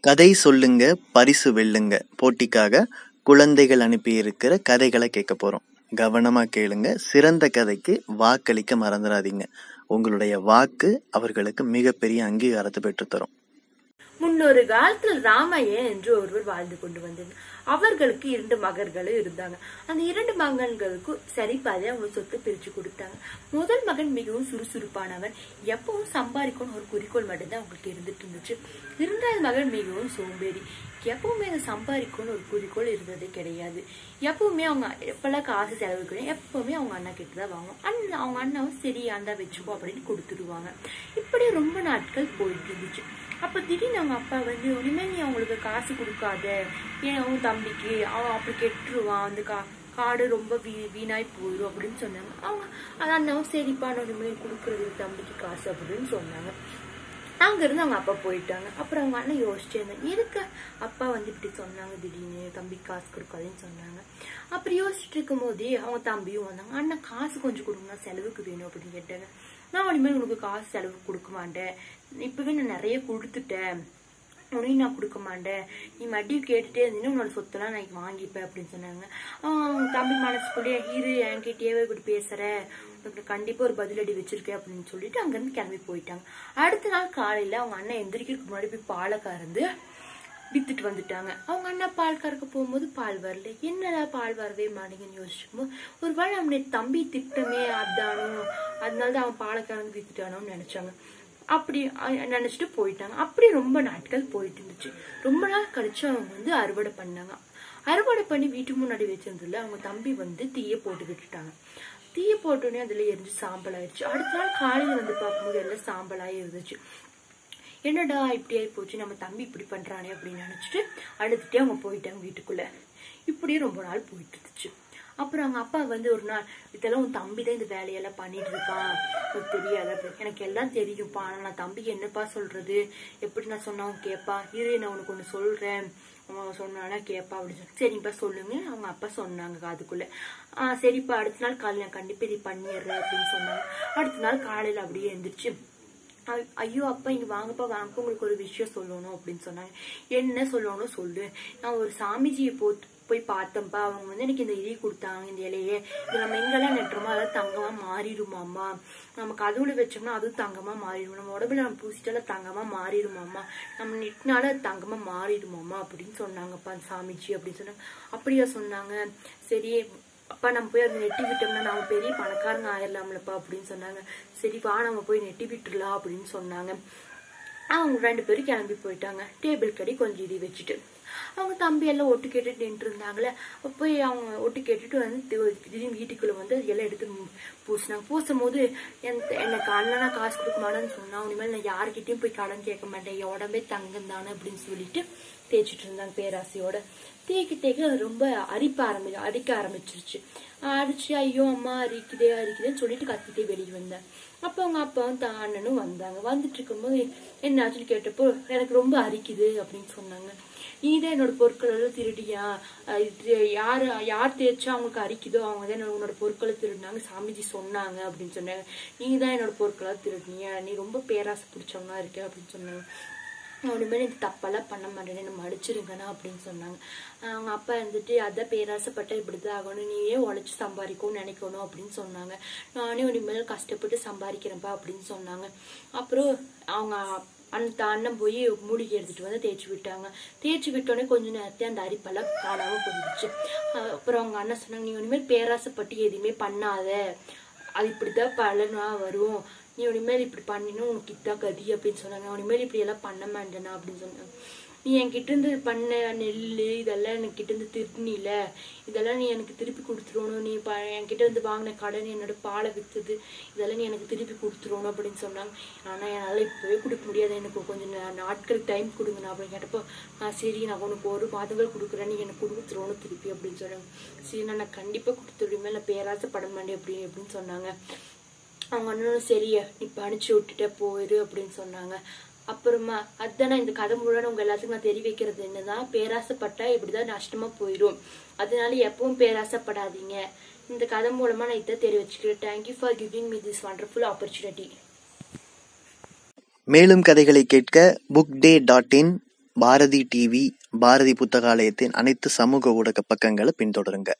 கதை சொல்லுங்க பரிசு வெல்லுங்க. போட்டிக்காக குழந்தைகள் அனுப்பியிருக்கிற கதைகளை கேட்க போறோம். கவனமா கேளுங்க. சிறந்த கதைக்கு வாக்களிக்க மறந்துடாதீங்க. உங்களுடைய வாக்கு அவர்களுக்கு மிகப்பெரிய அங்கீகாரத்தை பெற்றுத்தரும். முன்னொரு காலத்தில் ராமையன் என்று ஒருவர் வாழ்ந்து கொண்டு வந்திருந்தார் அவர்களுக்கு இரண்டு மகன்களும் இருந்தாங்க. அந்த இரண்டு மகன்களுக்கும் சரிபாதை அவங்க சொத்து பிரிச்சு கொடுத்தாங்க. முதல் மகன் மிகவும் சுறுசுறுப்பானவன். எப்பவும் சம்பாதிக்கணும் ஒரு குறிக்கோள் மட்டும்தான் அவங்களுக்கு இருந்துட்டு இருந்துச்சு. இரண்டாவது மகன் மிகவும் சோம்பேறி. எப்பவுமே அதை சம்பாதிக்கணும்னு ஒரு குறிக்கோள் இருந்ததே கிடையாது. எப்பவுமே அவங்க எப்பெல்லாம் காசு செலவுக்கணும் எப்பவுமே அவங்க அண்ணா கிட்ட தான் வாங்குவோம் அண்ணன் அவங்க அண்ணாவும் சரி அந்தா வச்சுக்கோ அப்படின்னு கொடுத்துடுவாங்க. இப்படி ரொம்ப நாட்கள் போயிட்டு இருந்துச்சு. அப்போ திடீர்னு அவங்க அப்பா வந்து இனிமேல் நீ அவங்களுக்கு காசு கொடுக்காத. ஏன் அவன் தம்பிக்கு? அவன் அப்படி கெட்டுருவான். அந்த கா காடு ரொம்ப வீ வீணாய் போயிடும் அப்படின்னு சொன்னாங்க. அவங்க அண்ணாவும் சரிப்பா நான் இனிமேல் கொடுக்குறது தம்பிக்கு காசு அப்படின்னு சொன்னாங்க. அங்க இருந்து அவங்க அப்பா போயிட்டாங்க. அப்புறம் அவங்க அண்ணன் யோசிச்சே இருந்தாங்க எதுக்கு அப்பா வந்து இப்படி சொன்னாங்க திடீர்னு? தம்பி காசு கொடுக்காதுன்னு சொன்னாங்க. அப்படி யோசிச்சுட்டு இருக்கும் போதே அவங்க தம்பியும் வந்தாங்க. அண்ணன் காசு கொஞ்சம் கொடுங்க. செலவுக்கு வேணும் அப்படின்னு கேட்டாங்க. நான் இனிமேல் உனக்கு காசு செலவு கொடுக்க மாட்டேன். இப்பவே நான் நிறைய கொடுத்துட்டேன். உனையும் நான் கொடுக்க மாட்டேன். நீ மறுபடியும் கேட்டுட்டே இருந்தீங்கன்னா உன்னோட சொத்தெல்லாம் நான் வாங்கிப்பேன் அப்படின்னு சொன்னாங்க. அவங்க தம்பி மனசுக்குள்ளேயே இரு என்கிட்டயே இப்படி பேசுற. உனக்கு கண்டிப்பா ஒரு பதிலடி வச்சிருக்கேன் அப்படின்னு சொல்லிட்டு அங்கிருந்து கிளம்பி போயிட்டாங்க. அடுத்த நாள் காலையில அவங்க அண்ணன் எந்திரிக்கிறதுக்கு முன்னாடி போய் பாலை கறந்து வித்துட்டு வந்துட்டாங்க. அவங்க அண்ணா பால் கறக்க போகும்போது பால் வரல. என்னடா பால் வரவே மாட்டேங்குன்னு யோசிச்சுக்கும்போது ஒரு வேளை அவனை தம்பி திட்டமே அதானோ அதனாலதான் அவன் பாலை கறந்து வித்துட்டானோன்னு நினைச்சாங்க. அப்படி நினைச்சிட்டு போயிட்டாங்க. அப்படி ரொம்ப நாட்கள் போயிட்டு இருந்துச்சு. ரொம்ப நாள் கழிச்சு அவங்க வந்து அறுவடை பண்ணாங்க. அறுவடை பண்ணி வீட்டுக்கு முன்னாடி வச்சிருந்ததுல அவங்க தம்பி வந்து தீய போட்டு விட்டுட்டாங்க. தீய போட்டோடனே அதுல எரிஞ்சு சாம்பல் ஆயிடுச்சு. அடுத்த நாள் காலையில வந்து பார்க்கும்போது எல்லாம் சாம்பலாகி இருந்துச்சு. என்னடா இப்படி ஆகி போச்சு? நம்ம தம்பி இப்படி பண்றானே அப்படின்னு நினைச்சிட்டு அழுதுட்டே அவங்க போயிட்டாங்க வீட்டுக்குள்ள. இப்படியே ரொம்ப நாள் போயிட்டு இருந்துச்சு. அப்புறம் அவங்க அப்பா வந்து ஒரு நாள் இதெல்லாம் உன் தம்பி தான் இந்த வேலையெல்லாம் பண்ணிட்டு இருக்கான். உனக்கு தெரியாது. எனக்கு எல்லாம் தெரியும்ப்பா. ஆனா நான் தம்பிக்கு என்னப்பா சொல்றது? எப்படி நான் சொன்னா அவன் கேட்பா இரு நான் உனக்கு ஒண்ணு சொல்றேன். அவன் சொன்னானா கேட்பா அப்படின்னு சொல்லி. சரிப்பா சொல்லுங்க. அவங்க அப்பா சொன்னாங்க காதுக்குள்ள. ஆஹ் சரிப்பா. அடுத்த நாள் காலையில நான் கண்டிப்பா இது பண்ணிடுறேன் அப்படின்னு சொன்னாங்க. அடுத்த நாள் காலையில அப்படியே எந்திரிச்சு ஐயோ அப்பா இங்க வாங்கப்பா வாங்கப்பா உங்களுக்கு ஒரு விஷயம் சொல்லணும் அப்படின்னு சொன்னாங்க. என்ன சொல்லணும் சொல்லு. நான் ஒரு சாமிஜியை போத்து போய் பார்த்தேன்ப்பா. அவங்க வந்து எனக்கு இந்த இலை கொடுத்தாங்க இந்த இலையே. இது நம்ம எங்கெல்லாம் நெட்டுறோமோ அதாவது தங்கமா மாறிடுமாம்மா. நம்ம கதவுல வச்சோம்னா அதுவும் தங்கமா மாறிடும். நம்ம உடம்புல நம்ம பூசிட்டால தங்கமா மாறிடுமாம்மா. நம்ம நெட்டினால அது தங்கமா மாறிடுமாம்மா அப்படின்னு சொன்னாங்கப்பா சாமிஜி அப்படின்னு சொன்னாங்க. அப்படியா சொன்னாங்க. சரி அப்பா நம்ம போய் அதை நெட்டி விட்டோம்னா நம்ம பெரிய பணக்காரங்க ஆயிடலாம்லப்பா அப்படின்னு சொன்னாங்க. சரிப்பா நம்ம போய் நெட்டி விட்டுடலாம் அப்படின்னு சொன்னாங்க. அவங்க ரெண்டு பேரும் கிளம்பி போயிட்டாங்க. டேபிள் கடி கொஞ்சம் இது வச்சுட்டு. அவங்க தம்பி எல்லாம் ஒட்டு கேட்டுட்டு நின்று இருந்தாங்களே. போய் அவங்க ஒட்டு கேட்டுட்டு வந்து திடீர்னு வீட்டுக்குள்ள வந்து எல்லாம் எடுத்து பூசினாங்க. பூசும் போது எனக்கு அண்ணனா காசு கொடுக்க மாட்டேன்னு சொன்னா இனிமேல் நான் யாருக்கிட்டையும் போய் கடன் கேட்க மாட்டேன். என் உடம்பே தங்கம் தானே அப்படின்னு சொல்லிட்டு தேய்ச்சிட்டு இருந்தாங்க பேராசையோட. தேய்க்கு தேய்க்க அது ரொம்ப அரிப்ப ஆரம்பி அரிக்க ஆரம்பிச்சிருச்சு. அடிச்சு ஐயோ அம்மா அரிக்குதே அரிக்குதேன்னு சொல்லிட்டு கத்திட்டே வெளியே வந்தேன். அப்போ அவங்க அப்பாவும் தான் அண்ணனும் வந்தாங்க. வந்துட்டு இருக்கும்போது என்ன ஆச்சுன்னு கேட்டப்போ எனக்கு ரொம்ப அரிக்குது அப்படின்னு சொன்னாங்க. நீ தான் என்னோட பொருட்கள் எல்லாம் திருடியா யார் யார் தேய்ச்சா அவங்களுக்கு அரிக்குதோ அவங்க தான் உன்னோட பொருட்களை திருடினாங்க சாமிஜி சொன்னாங்க அப்படின்னு சொன்னாங்க. நீ தான் என்னோட பொருட்களை திருடினியா? நீ ரொம்ப பேராசை பிடிச்சவனா இருக்க அப்படின்னு சொன்னாங்க. இனிமேல் இது தப்பெல்லாம் பண்ண மாட்டேன் என்னை மடிச்சிருங்கண்ணா அப்படின்னு சொன்னாங்க. அவங்க அப்பா இருந்துட்டு அதான் பேராசைப்பட்டா இப்படிதான் ஆகணும் நீயே உழைச்சி சம்பாதிக்கணும்னு நினைக்கணும் அப்படின்னு சொன்னாங்க. நானே இனிமேல் கஷ்டப்பட்டு சம்பாதிக்கிறேன்ப்பா அப்படின்னு சொன்னாங்க. அப்புறம் அவங்க அந்த அண்ணன் போய் மூடிக்கு எடுத்துட்டு வந்து தேய்ச்சி விட்டாங்க. தேய்ச்சி விட்டோடனே கொஞ்ச நேரத்தையும் அந்த அரிப்பெல்லாம் காணாம போயிடுச்சு. அப்புறம் அவங்க அண்ணன் சொன்னாங்க நீ ஒன்றுமே பேராசைப்பட்டு எதுவுமே பண்ணாத. அது இப்படிதான் பலனா வரும். நீ இனிமேல் இப்படி பண்ணினா உனக்கு இதான் கதி அப்படின்னு சொன்னாங்க. இனிமேல் இப்படி எல்லாம் பண்ண மாட்டேனா? அப்படின்னு சொன்னாங்க. நீ என்கிட்ட இருந்து பண்ண நெல் இதெல்லாம் எனக்கு கிட்ட இருந்து திருநில இதெல்லாம் நீ எனக்கு திருப்பி கொடுத்துருணும் நீ என்கிட்ட இருந்து வாங்கின கடன் என்னோட பாலை விற்றுது இதெல்லாம் நீ எனக்கு திருப்பி கொடுத்துருணும் அப்படின்னு சொன்னாங்க. ஆனால் என்னால் இப்போவே கொடுக்க முடியாது. எனக்கு கொஞ்சம் நாட்கள் டைம் கொடுங்க. அப்படின்னு கேட்டப்போ நான் சரி நான் உனக்கு ஒரு மாதங்கள் கொடுக்குறேன். நீ எனக்கு கொடுத்துருவணும் திருப்பி அப்படின்னு சொன்னாங்க. சரி நான் கண்டிப்பா கொடுத்துருவேன் நான் படம் மாட்டேன் அப்படி அப்படின்னு சொன்னாங்க. அவங்க அண்ணனும் சரியா நீ அனுப்பிச்சு விட்டுட்ட போயிரு அப்படின்னு சொன்னாங்க. அப்புறமா அதானே இந்த கதை முழுவதும் உங்க எல்லாத்துக்கும் நான் தெரிய வைக்கிறது என்னதான் பேராசைப்பட்டா இப்படிதான் நஷ்டமா போயிடும். அதனால எப்பவும் பேராசைப்படாதீங்க. இந்த கதை மூலமா நான் இதை தெரிவிச்சுக்கிறேன். Thank you for giving me this wonderful opportunity மேலும் கதைகளை கேட்க book day dot in Bharathi TV Bharathi புத்தகாலயத்தின் அனைத்து சமூக ஊடக பக்கங்களை பின்தொடருங்க.